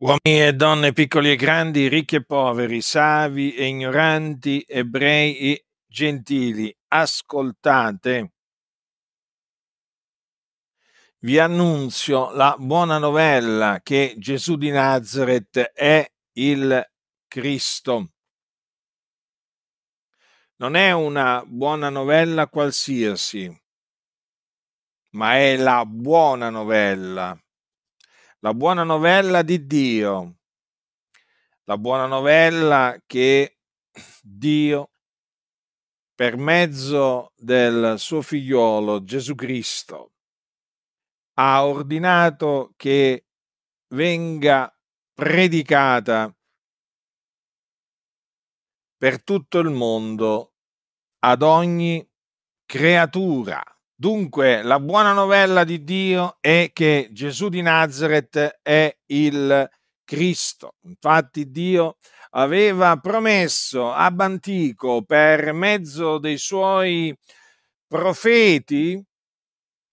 Uomini e donne, piccoli e grandi, ricchi e poveri, savi e ignoranti, ebrei e gentili, ascoltate. Vi annunzio la buona novella che Gesù di Nazareth è il Cristo. Non è una buona novella qualsiasi, ma è la buona novella la buona novella di Dio, la buona novella che Dio, per mezzo del suo figliolo Gesù Cristo, ha ordinato che venga predicata per tutto il mondo ad ogni creatura. Dunque, la buona novella di Dio è che Gesù di Nazareth è il Cristo. Infatti Dio aveva promesso ab antico per mezzo dei suoi profeti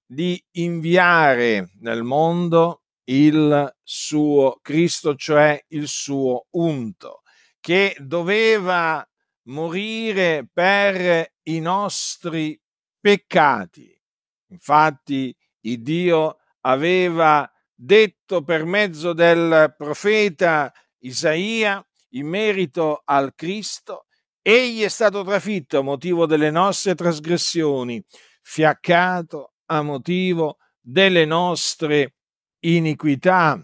di inviare nel mondo il suo Cristo, cioè il suo unto, che doveva morire per i nostri peccati Infatti, il Dio aveva detto per mezzo del profeta Isaia in merito al Cristo, egli è stato trafitto a motivo delle nostre trasgressioni, fiaccato a motivo delle nostre iniquità.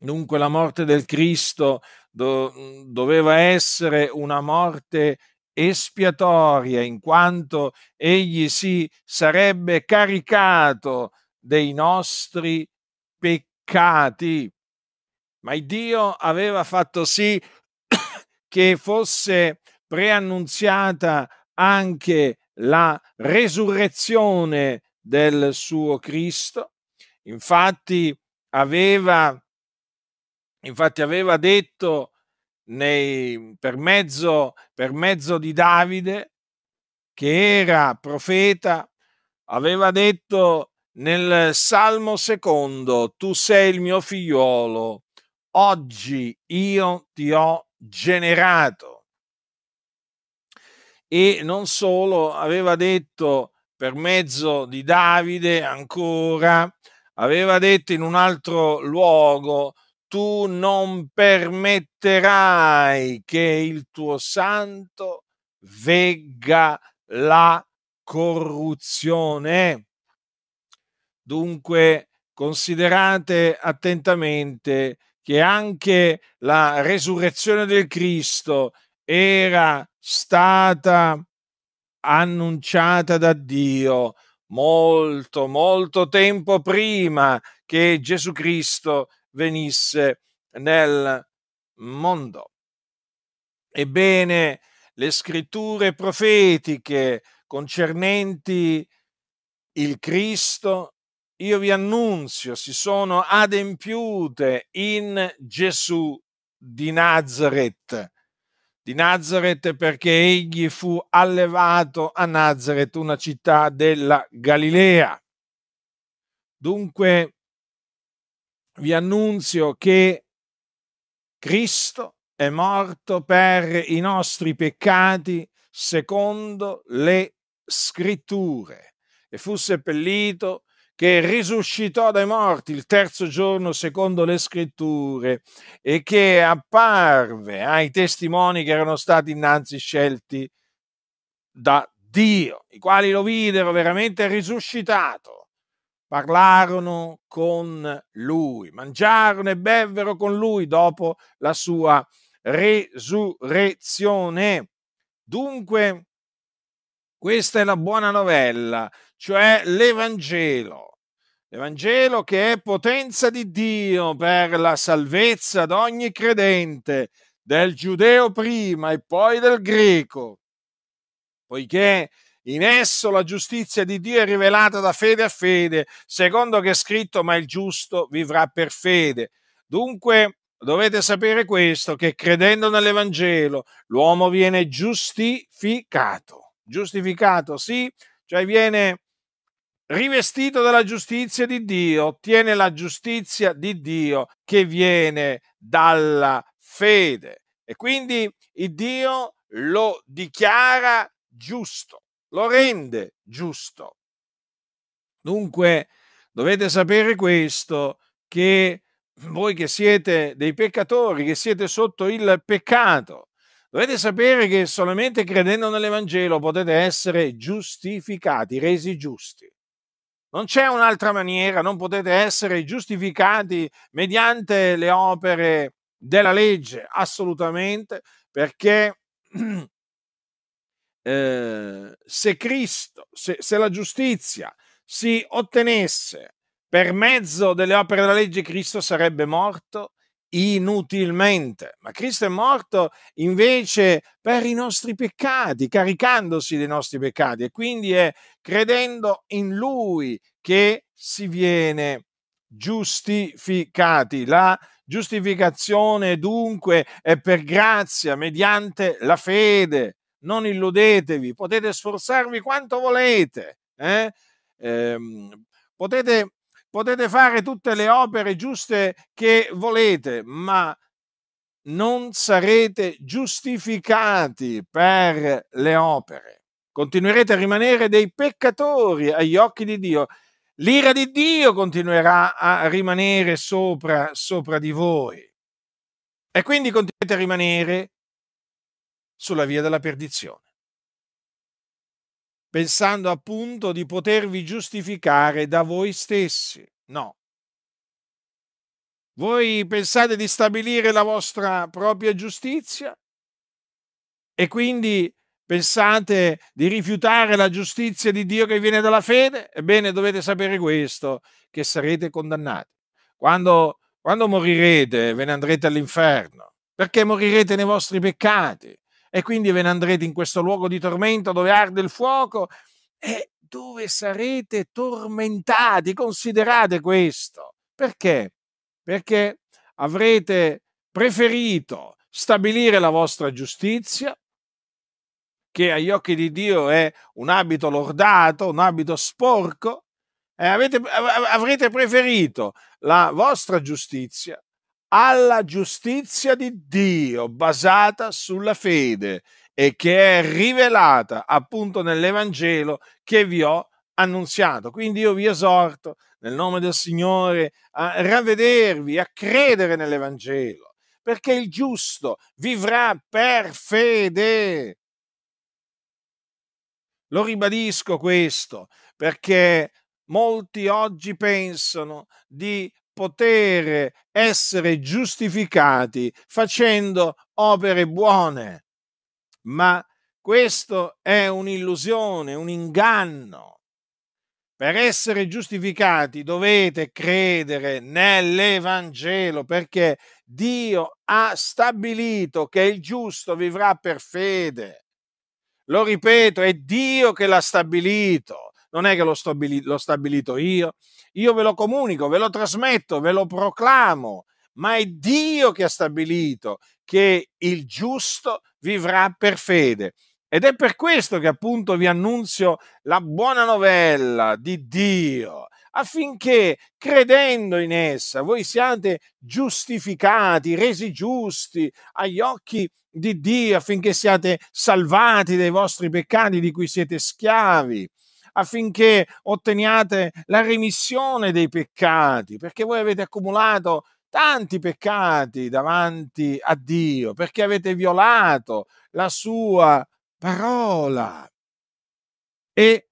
Dunque la morte del Cristo do, doveva essere una morte espiatoria, in quanto egli si sarebbe caricato dei nostri peccati. Ma Dio aveva fatto sì che fosse preannunziata anche la resurrezione del suo Cristo. Infatti aveva, infatti aveva detto nei, per, mezzo, per mezzo di Davide, che era profeta, aveva detto nel Salmo secondo, tu sei il mio figliolo, oggi io ti ho generato. E non solo, aveva detto per mezzo di Davide ancora, aveva detto in un altro luogo, tu non permetterai che il tuo santo vegga la corruzione. Dunque, considerate attentamente che anche la resurrezione del Cristo era stata annunciata da Dio molto, molto tempo prima che Gesù Cristo venisse nel mondo. Ebbene, le scritture profetiche concernenti il Cristo, io vi annunzio, si sono adempiute in Gesù di Nazareth. Di Nazareth perché egli fu allevato a Nazareth, una città della Galilea. Dunque, vi annunzio che Cristo è morto per i nostri peccati secondo le scritture. E fu seppellito che risuscitò dai morti il terzo giorno secondo le scritture e che apparve ai testimoni che erano stati innanzi scelti da Dio, i quali lo videro veramente risuscitato parlarono con lui, mangiarono e bevvero con lui dopo la sua resurrezione. Dunque, questa è la buona novella, cioè l'Evangelo. L'Evangelo che è potenza di Dio per la salvezza di ogni credente, del giudeo prima e poi del greco, poiché in esso la giustizia di Dio è rivelata da fede a fede, secondo che è scritto, ma il giusto vivrà per fede. Dunque dovete sapere questo, che credendo nell'Evangelo l'uomo viene giustificato. Giustificato, sì, cioè viene rivestito della giustizia di Dio, ottiene la giustizia di Dio che viene dalla fede. E quindi Dio lo dichiara giusto, lo rende giusto. Dunque dovete sapere questo, che voi che siete dei peccatori, che siete sotto il peccato, dovete sapere che solamente credendo nell'Evangelo potete essere giustificati, resi giusti. Non c'è un'altra maniera, non potete essere giustificati mediante le opere della legge, assolutamente, perché eh, se Cristo, se, se la giustizia si ottenesse per mezzo delle opere della legge, Cristo sarebbe morto inutilmente, ma Cristo è morto invece per i nostri peccati, caricandosi dei nostri peccati e quindi è credendo in Lui che si viene giustificati. La giustificazione dunque è per grazia, mediante la fede. Non illudetevi, potete sforzarvi quanto volete, eh? Eh, potete potete fare tutte le opere giuste che volete, ma non sarete giustificati per le opere. Continuerete a rimanere dei peccatori agli occhi di Dio. L'ira di Dio continuerà a rimanere sopra, sopra di voi. E quindi continuerete a rimanere sulla via della perdizione pensando appunto di potervi giustificare da voi stessi. No. Voi pensate di stabilire la vostra propria giustizia e quindi pensate di rifiutare la giustizia di Dio che viene dalla fede? Ebbene, dovete sapere questo, che sarete condannati. Quando, quando morirete, ve ne andrete all'inferno, perché morirete nei vostri peccati e quindi ve ne andrete in questo luogo di tormento dove arde il fuoco e dove sarete tormentati. Considerate questo. Perché? Perché avrete preferito stabilire la vostra giustizia, che agli occhi di Dio è un abito lordato, un abito sporco, e avete, avrete preferito la vostra giustizia alla giustizia di Dio basata sulla fede e che è rivelata appunto nell'Evangelo che vi ho annunziato. Quindi io vi esorto nel nome del Signore a ravvedervi, a credere nell'Evangelo, perché il giusto vivrà per fede. Lo ribadisco questo perché molti oggi pensano di poter essere giustificati facendo opere buone. Ma questo è un'illusione, un inganno. Per essere giustificati dovete credere nell'Evangelo perché Dio ha stabilito che il giusto vivrà per fede. Lo ripeto, è Dio che l'ha stabilito, non è che l'ho stabilito io. Io ve lo comunico, ve lo trasmetto, ve lo proclamo, ma è Dio che ha stabilito che il giusto vivrà per fede. Ed è per questo che appunto vi annunzio la buona novella di Dio, affinché credendo in essa voi siate giustificati, resi giusti agli occhi di Dio, affinché siate salvati dai vostri peccati di cui siete schiavi affinché otteniate la remissione dei peccati, perché voi avete accumulato tanti peccati davanti a Dio, perché avete violato la sua parola. E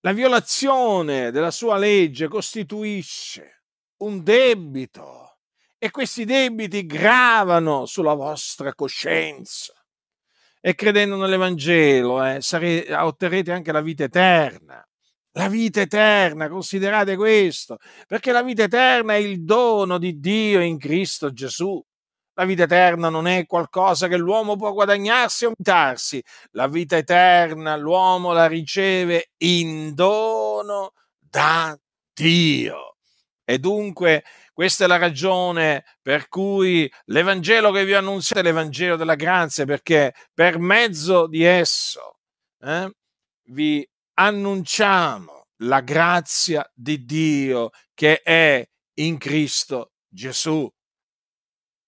la violazione della sua legge costituisce un debito e questi debiti gravano sulla vostra coscienza e credendo nell'Evangelo eh, sare- otterrete anche la vita eterna. La vita eterna, considerate questo, perché la vita eterna è il dono di Dio in Cristo Gesù. La vita eterna non è qualcosa che l'uomo può guadagnarsi o imitarsi. La vita eterna l'uomo la riceve in dono da Dio. E dunque questa è la ragione per cui l'Evangelo che vi ho annunziato è l'Evangelo della grazia, perché per mezzo di esso eh, vi annunciamo la grazia di Dio che è in Cristo Gesù.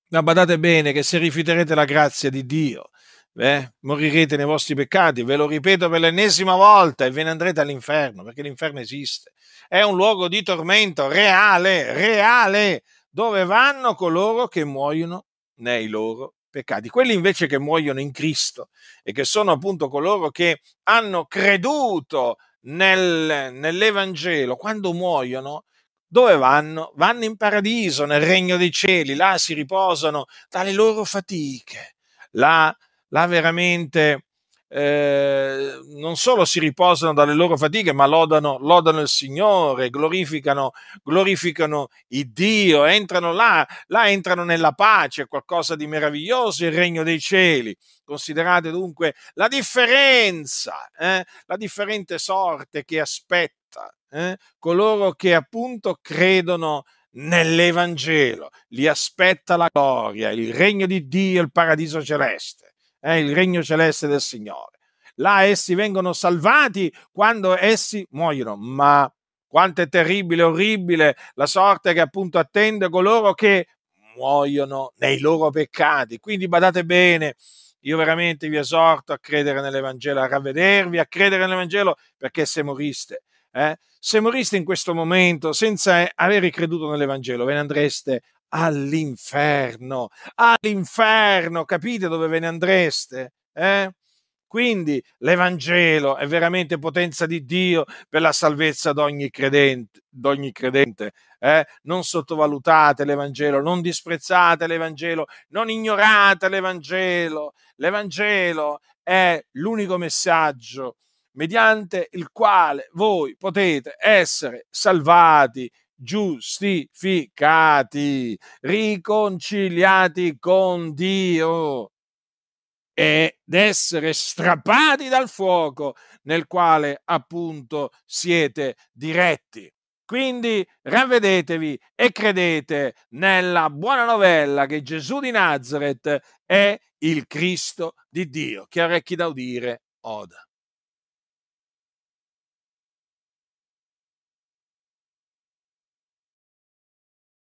Ma badate bene che se rifiuterete la grazia di Dio, eh, morirete nei vostri peccati, ve lo ripeto per l'ennesima volta, e ve ne andrete all'inferno, perché l'inferno esiste. È un luogo di tormento reale, reale, dove vanno coloro che muoiono nei loro peccati. Quelli invece che muoiono in Cristo e che sono appunto coloro che hanno creduto nel, nell'Evangelo, quando muoiono, dove vanno? Vanno in paradiso, nel regno dei cieli, là si riposano dalle loro fatiche, là, là veramente eh, non solo si riposano dalle loro fatiche, ma lodano, lodano il Signore, glorificano, glorificano il Dio, entrano là, là entrano nella pace, qualcosa di meraviglioso, il regno dei cieli. Considerate dunque la differenza, eh, la differente sorte che aspetta eh, coloro che appunto credono nell'Evangelo, li aspetta la gloria, il regno di Dio, il paradiso celeste è il regno celeste del Signore. Là essi vengono salvati quando essi muoiono, ma quanto è terribile, orribile la sorte che appunto attende coloro che muoiono nei loro peccati. Quindi badate bene, io veramente vi esorto a credere nell'Evangelo, a ravvedervi, a credere nell'Evangelo, perché se moriste, eh, se moriste in questo momento senza aver creduto nell'Evangelo, ve ne andreste all'inferno, all'inferno, capite dove ve ne andreste? Eh? Quindi l'Evangelo è veramente potenza di Dio per la salvezza di ogni credente. D'ogni credente eh? Non sottovalutate l'Evangelo, non disprezzate l'Evangelo, non ignorate l'Evangelo. L'Evangelo è l'unico messaggio mediante il quale voi potete essere salvati giustificati, riconciliati con Dio ed essere strappati dal fuoco nel quale appunto siete diretti. Quindi ravvedetevi e credete nella buona novella che Gesù di Nazareth è il Cristo di Dio. Chi ha orecchi da udire, oda.